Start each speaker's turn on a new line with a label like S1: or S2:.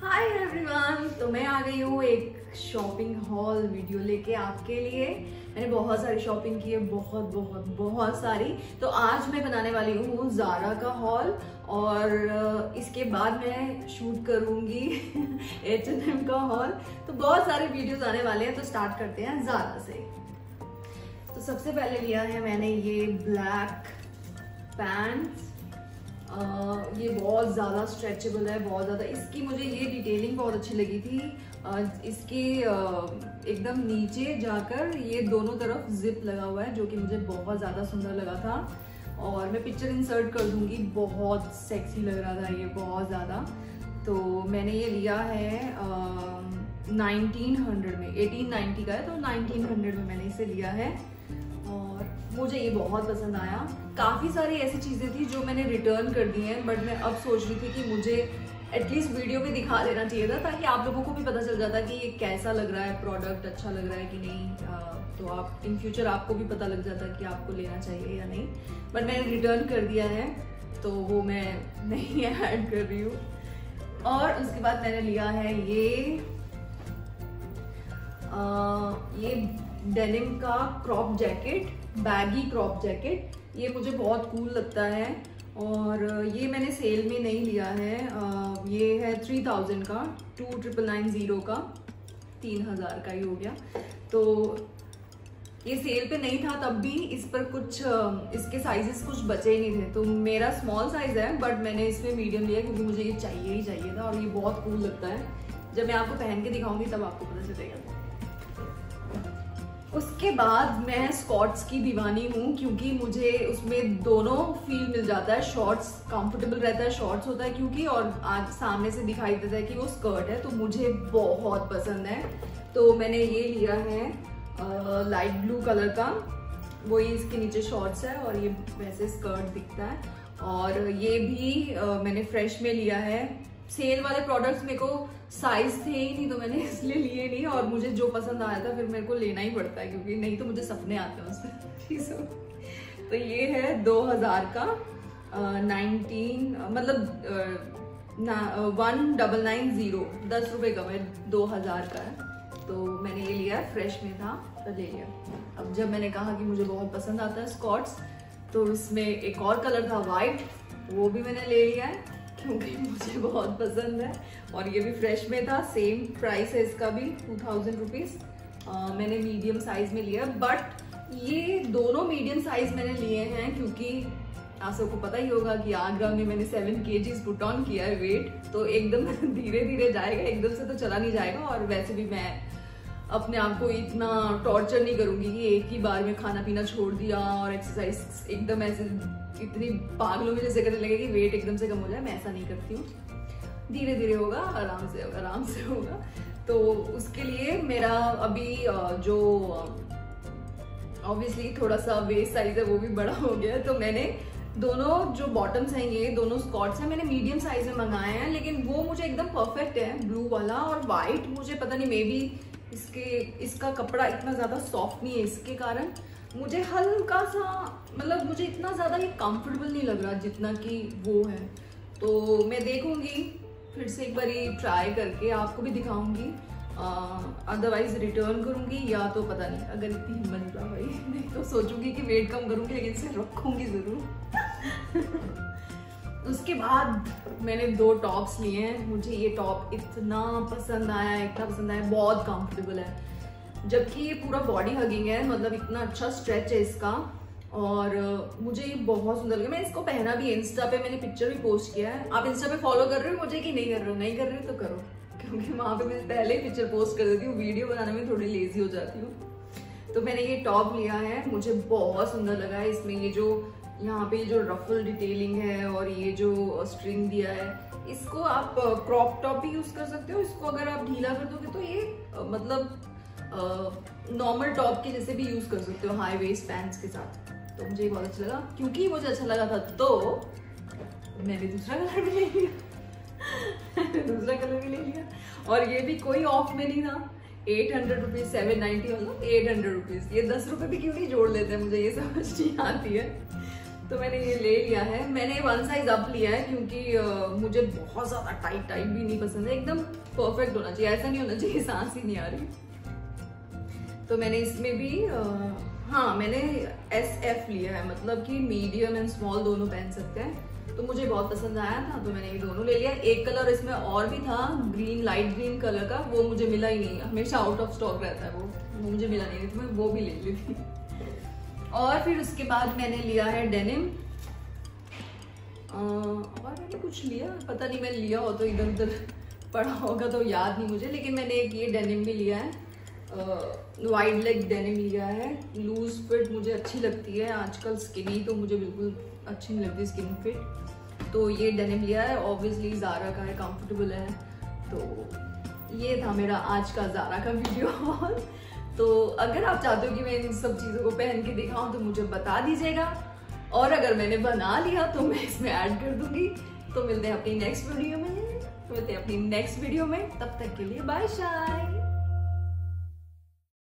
S1: Hi everyone तो मैं आ गई हूँ एक शॉपिंग हॉल वीडियो लेके आपके लिए। मैंने बहुत सारी शॉपिंग की है, बहुत बहुत बहुत सारी। तो आज मैं बनाने वाली हूँ जारा का हॉल और इसके बाद मैं शूट करूँगी एच एन एम का हॉल तो बहुत सारे वीडियोस आने वाले हैं तो स्टार्ट करते हैं जारा से। तो सबसे पहले लिया है मैंने ये ब्लैक पैंट्स ये बहुत ज़्यादा स्ट्रेचेबल है, बहुत ज़्यादा। इसकी मुझे ये डिटेलिंग बहुत अच्छी लगी थी। इसकी एकदम नीचे जाकर ये दोनों तरफ़ जिप लगा हुआ है, जो कि मुझे बहुत ज़्यादा सुंदर लगा था। और मैं पिक्चर इंसर्ट कर दूँगी, बहुत सेक्सी लग रहा था ये, बहुत ज़्यादा। तो मैंने ये लिया है नाइनटीन हंड्रेड में एटीन नाइन्टी का है तो नाइनटीन हंड्रेड में मैंने इसे लिया है। मुझे ये बहुत पसंद आया। काफ़ी सारी ऐसी चीज़ें थी जो मैंने रिटर्न कर दी हैं बट मैं अब सोच रही थी कि मुझे एटलीस्ट वीडियो में दिखा देना चाहिए था ताकि आप लोगों को भी पता चल जाता कि ये कैसा लग रहा है प्रोडक्ट अच्छा लग रहा है कि नहीं। तो आप इन फ्यूचर आपको भी पता लग जाता कि आपको लेना चाहिए या नहीं। बट मैंने रिटर्न कर दिया है तो वो मैं नहीं ऐड कर रही हूँ। और उसके बाद मैंने लिया है ये आ, ये डेनिम का crop jacket baggy crop jacket ये मुझे बहुत कूल लगता है और ये मैंने सेल में नहीं लिया है। ये है थ्री थाउज़ेंड का टू ट्रिपल नाइन ज़ीरो का, तीन हज़ार का ही हो गया। तो ये सेल पे नहीं था तब भी इस पर कुछ इसके साइजेस कुछ बचे ही नहीं थे। तो मेरा स्मॉल साइज़ है बट मैंने इसमें मीडियम लिया क्योंकि मुझे ये चाहिए ही चाहिए था और ये बहुत कूल लगता है। जब मैं आपको पहन के दिखाऊँगी तब आपको पता चलेगा। उसके बाद मैं स्कॉट्स की दीवानी हूँ क्योंकि मुझे उसमें दोनों फील मिल जाता है। शॉर्ट्स कंफर्टेबल रहता है शॉर्ट्स होता है क्योंकि और आज सामने से दिखाई देता है कि वो स्कर्ट है तो मुझे बहुत पसंद है। तो मैंने ये लिया है लाइट ब्लू कलर का। वही इसके नीचे शॉर्ट्स है और ये वैसे स्कर्ट दिखता है। और ये भी आ, मैंने फ्रेश में लिया है। सेल वाले प्रोडक्ट्स मेरे को साइज़ थे ही नहीं तो मैंने इसलिए लिए नहीं और मुझे जो पसंद आया था फिर मेरे को लेना ही पड़ता है क्योंकि नहीं तो मुझे सपने आते हैं उसमें। तो ये है 2000 का नाइनटीन मतलब वन डबल नाइन ज़ीरो, दस रुपये का मैं दो हज़ार का है। तो मैंने ये लिया फ्रेश में था तो ले लिया। अब जब मैंने कहा कि मुझे बहुत पसंद आता है स्कॉट्स तो इसमें एक और कलर था वाइट वो भी मैंने ले लिया है। क्योंकि मुझे बहुत पसंद है। और ये भी फ्रेश में था सेम प्राइस है इसका भी टू थाउज़ेंड रुपीज़ मैंने मीडियम साइज़ में लिया बट ये दोनों मीडियम साइज़ मैंने लिए हैं क्योंकि आप सबको पता ही होगा कि आगरा में मैंने सेवन के जीज पुट ऑन किया है वेट तो एकदम धीरे धीरे जाएगा, एकदम से तो चला नहीं जाएगा, और वैसे भी मैं अपने आप को इतना टॉर्चर नहीं करूँगी कि एक ही बार में खाना पीना छोड़ दिया और एक्सरसाइज एकदम ऐसे इतनी पागलों में जैसे करने लगे कि वेट एकदम से कम हो जाए। मैं ऐसा नहीं करती हूँ। धीरे धीरे होगा, आराम से आराम से होगा। तो उसके लिए मेरा अभी जो ऑब्वियसली थोड़ा सा वेस्ट साइज़ है वो भी बड़ा हो गया तो मैंने दोनों जो बॉटम्स हैं ये, दोनों स्कॉट्स हैं, मैंने मीडियम साइज़ में मंगाए हैं, लेकिन वो मुझे एकदम परफेक्ट है। ब्लू वाला और वाइट मुझे पता नहीं मे बी इसके, इसका कपड़ा इतना ज़्यादा सॉफ्ट नहीं है इसके कारण मुझे हल्का सा मतलब मुझे इतना ज़्यादा ये कंफर्टेबल नहीं लग रहा जितना कि वो है। तो मैं देखूँगी, फिर से एक बार ये ट्राई करके आपको भी दिखाऊँगी। अदरवाइज़ रिटर्न करूँगी या तो पता नहीं, अगर इतनी हिम्मत रहा भाई नहीं तो सोचूँगी कि वेट कम करूँगी, लेकिन इसे रखूँगी ज़रूर। उसके बाद मैंने दो टॉप्स लिए हैं। मुझे ये टॉप इतना पसंद आया, इतना पसंद आया, बहुत कंफर्टेबल है। जबकि ये पूरा बॉडी हगिंग है मतलब इतना अच्छा स्ट्रेच है इसका। और मुझे ये बहुत सुंदर लगा। मैं इसको पहना भी इंस्टा पे मैंने पिक्चर भी पोस्ट किया है। आप इंस्टा पे फॉलो कर रहे हो मुझे कि नहीं कर रहे हो? नहीं कर रहे हो तो करो। क्योंकि वहाँ पे मैं पहले ही पिक्चर पोस्ट कर देती हूँ वीडियो बनाने में थोड़ी लेजी हो जाती हूँ। तो मैंने ये टॉप लिया है, मुझे बहुत सुंदर लगा है इसमें ये जो यहाँ पे जो रफल डिटेलिंग है और ये जो स्ट्रिंग दिया है, इसको आप क्रॉप टॉप भी यूज़ कर सकते हो, इसको अगर आप ढीला कर दोगे तो ये मतलब नॉर्मल टॉप के जैसे भी यूज़ कर सकते हो हाई वेस्ट पैंट्स के साथ। तो मुझे बहुत अच्छा लगा, क्योंकि मुझे अच्छा लगा था तो मैंने दूसरा कलर भी ले लिया। दूसरा कलर भी ले लिया। और ये भी कोई ऑफ़ में नहीं था। Eight hundred rupees seven ninety मतलब एट हंड्रेड रुपीज़ ये दस रुपए भी क्यों नहीं जोड़ लेते हैं मुझे? ये समझ नहीं आती है तो मैंने ये ले लिया है। मैंने वन साइज़ अप लिया है क्योंकि मुझे बहुत ज़्यादा टाइट टाइट भी नहीं पसंद है। एकदम परफेक्ट होना चाहिए। ऐसा नहीं होना चाहिए सांस ही नहीं आ रही। तो मैंने इसमें भी uh, हाँ मैंने एस एफ़ लिया है मतलब कि मीडियम एंड स्मॉल दोनों पहन सकते हैं। तो मुझे बहुत पसंद आया था तो मैंने ये दोनों ले लिया। एक कलर इसमें और भी था ग्रीन लाइट ग्रीन कलर का, वो मुझे मिला ही नहीं। हमेशा आउट ऑफ़ स्टॉक रहता है वो वो मुझे मिला नहीं तो मैं वो भी ले ली थी। और फिर उसके बाद मैंने लिया है डेनिम और मैंने कुछ लिया, पता नहीं मैंने लिया हो तो इधर उधर पड़ा होगा तो याद नहीं मुझे, लेकिन मैंने एक ये डेनिम भी लिया है। वाइड लेग डेनिम लिया है लूज फिट मुझे अच्छी लगती है, आजकल स्किनी तो मुझे बिल्कुल अच्छी नहीं लगती स्किन फिट तो ये डेनिम लिया है ऑब्वियसली ज़ारा का है कंफर्टेबल है। तो ये था मेरा आज का ज़ारा का वीडियो तो अगर आप चाहते हो कि मैं इन सब चीज़ों को पहन के दिखाऊँ तो मुझे बता दीजिएगा। और अगर मैंने बना लिया तो मैं इसमें ऐड कर दूँगी। तो मिलते हैं अपनी नेक्स्ट वीडियो में। मिलते हैं अपनी नेक्स्ट वीडियो में। तब तक के लिए बाय शाय